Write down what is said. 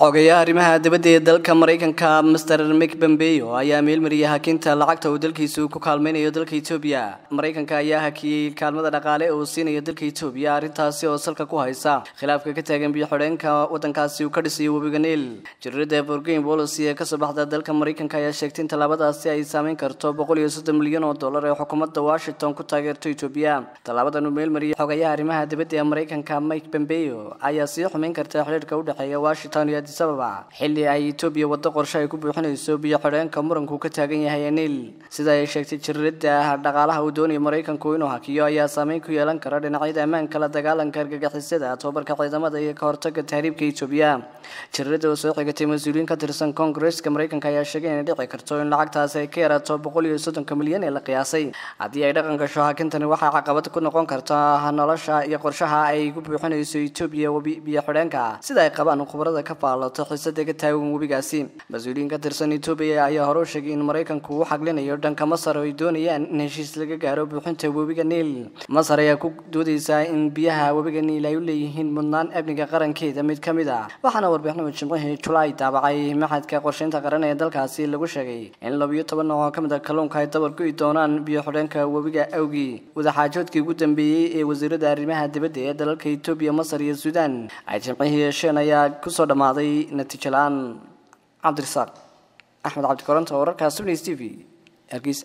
xogayaha arrimaha dibadda ee dalka maraykanka master mik pompeo ayaa meelmariyay hakinta lacagta uu dalkiisu ku kaalmaynayo dalka etoobiya maraykanka ayaa hakiyey kaalmada dhaqaale uu siinayo dalka etoobiya arrintaasi oo salka ku haysa. Khilaafka ka taagan biyo xidheenka wadankaasi uu ka dhisayo webiga niil jaridda forgain policy ee ka soo baxda dalka maraykanka ayaa sheegtay in tallaabadaasi ay saameyn karto boqol iyo soddon milyan oo dollar ee xukuumadda washington ku taageerto etoobiya tallaabadan uu meelmariyay xogayaha arrimaha dibadda ee maraykanka mike pompeo ayaa sii xumeyn karta xidhiirka u dhexeeya washington addis ababa xilli ay etoobiya waddo qorshe ay ku buuxinayso biyo xidheenka muranku ka taagan yahay niil sida ay sheegtay jaridda dhaqaalaha uu doonaya maraykanku inuu hakiyo ayaa saameyn ku yeelan kara dhinacyada ammaanka la dagaalanka argagixisada tobabarka ciidamada iyo ka hortaga tahriibka etoobiya jaridda oo soo xigatay mas'uuliyiin ka tirsan koongareska maraykanka ayaa sheegay inay dhici karto in lacagtaasi ay ka yaraato boqol iyo soddonka milyan ee la qiyaasay. Haddii ay dhaqan gasho hakintani waxaa caqabad ku noqon karta nolosha iyo qorshaha ay ku buuxinayso etoobiya biyo xidheenka sida ay qabaan khubarada ka faalato xiisada ka taagan webigaasi mas'uuliyiin ka tirsan etoobiya ayaa hore u sheegay in maraykanku uu xaglinayo dhanka masar oo ay doonayaan in heshiis laga gaaro buuxinta webiga niil. Masar ayaa ku doodeysaa in biyaha webiga niil ay u leeyihiin mudnaan amniga qarankeeda mid ka mid ah waxaana warbixinada jimcihii julaay daabacay maxadka qorsheynta qaran ee dalkaasi lagu sheegay in labiyo toban oo ka mid a kalluunka ay dabar go'i doonaan biyo xidheenka webiga awgii wadaxaajoodkii ugu dambeeyey ee wasiirada arrimaha dibadda ee dalalka etoobiya masar iyo suudaan ay jimcihii yeesheen ayaa ku soo dhammaaday natiijo la'aan cabdirasaaq axmed cabdi koronto wararka subnis t v hargeysa